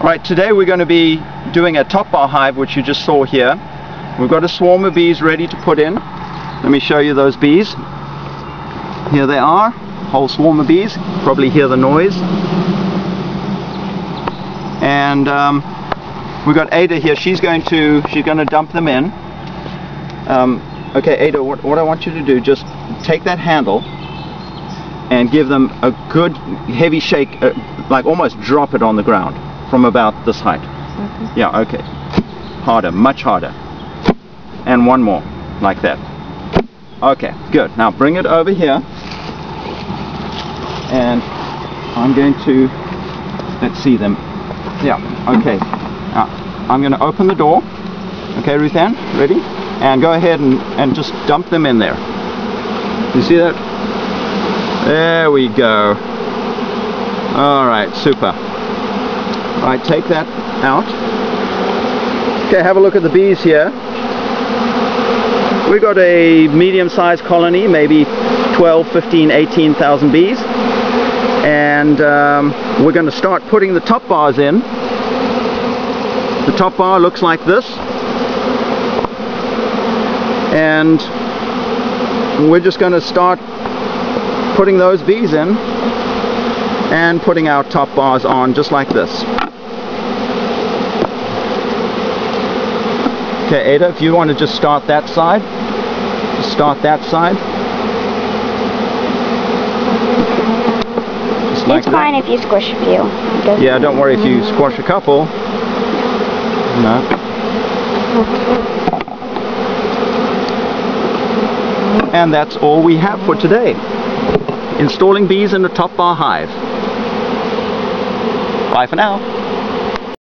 Right, today we're going to be doing a top bar hive, which you just saw here. We've got a swarm of bees ready to put in. Let me show you those bees. Here they are, whole swarm of bees. Probably hear the noise. And um, we've got Ada here. She's going to she's going to dump them in. Um, okay, Ada, what, what I want you to do, just take that handle and give them a good heavy shake, uh, like almost drop it on the ground from about this height. Yeah, okay. Harder, much harder. And one more, like that. Okay, good. Now bring it over here. And I'm going to, let's see them. Yeah, okay. Now, I'm going to open the door. Okay, Ruth Ann, ready? And go ahead and, and just dump them in there. You see that? There we go. All right, super. Right, take that out. Okay, have a look at the bees here. We've got a medium-sized colony, maybe 12, 15, 18,000 bees. And um, we're going to start putting the top bars in. The top bar looks like this. And we're just going to start putting those bees in and putting our top bars on just like this. Okay, Ada, if you want to just start that side, just start that side. Just like it's that. fine if you squish a few. Yeah, don't worry if you mm-hmm. squash a couple. No. And that's all we have for today. Installing bees in the top bar hive. Bye for now.